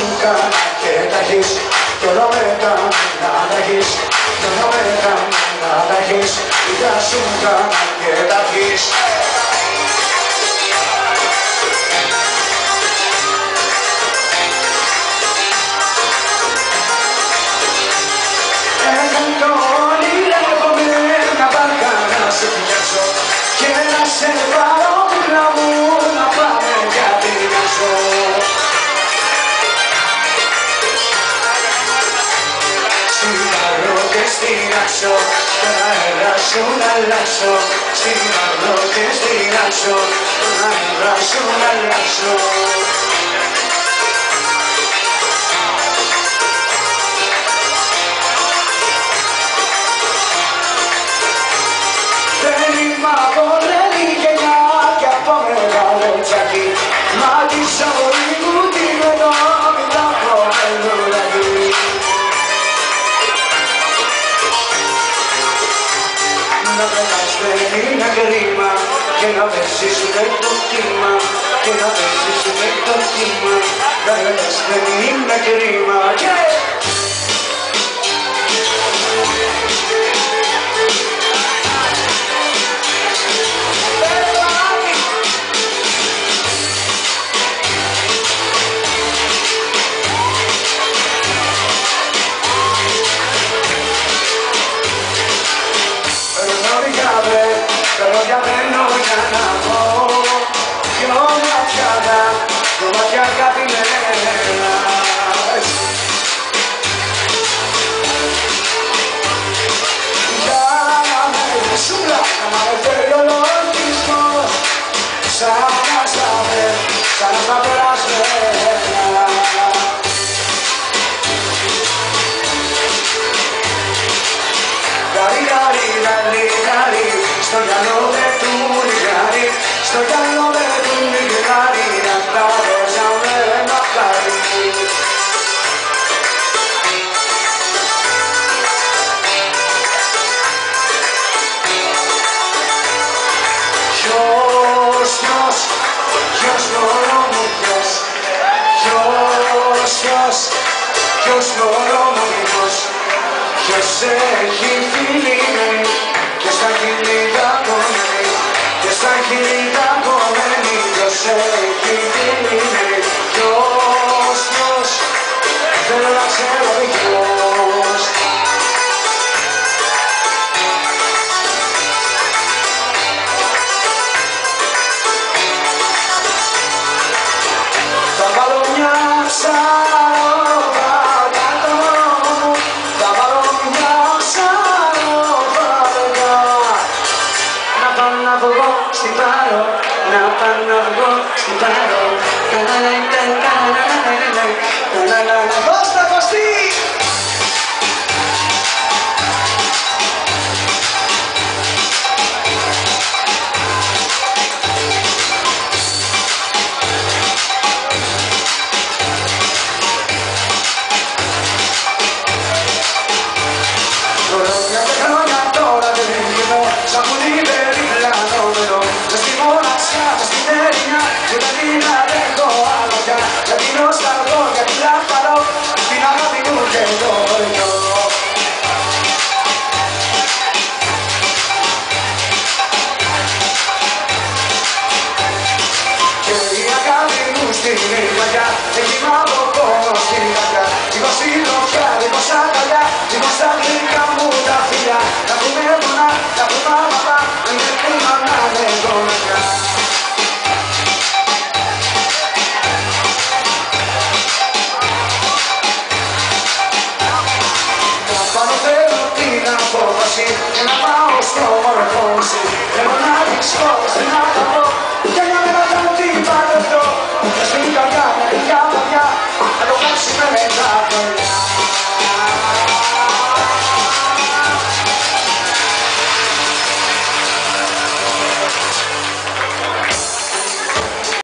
νύχτα και τα χεις κι όλο με τα να τα χεις κι όλο με τα να τα χεις η σου και τα και στην άξο Τον αέρα σου να αλλάξω Στην αυρό και στην να αλλάξω να από μεγάλο τσακί ένα κρίμα και να βεσίσουμε το κύμα και να βεσίσουμε το κύμα να γαλιάσουμε ένα κρίμα so much. consegue στην μυρμαγιά Εκεί μαύρο πόνο στην αγκιά Λίγο συνοχιά, λίγο σαν παλιά Λίγο σαν γλυκά μου τα φιλιά Τα πούμε μονά, τα πούμε μαμά Δεν δεν την Και να πάω στο μορφό μου Θέλω να δείξω στην απόφαση